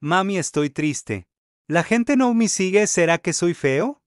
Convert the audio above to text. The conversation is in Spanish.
Mami, estoy triste. ¿La gente no me sigue? ¿Será que soy feo?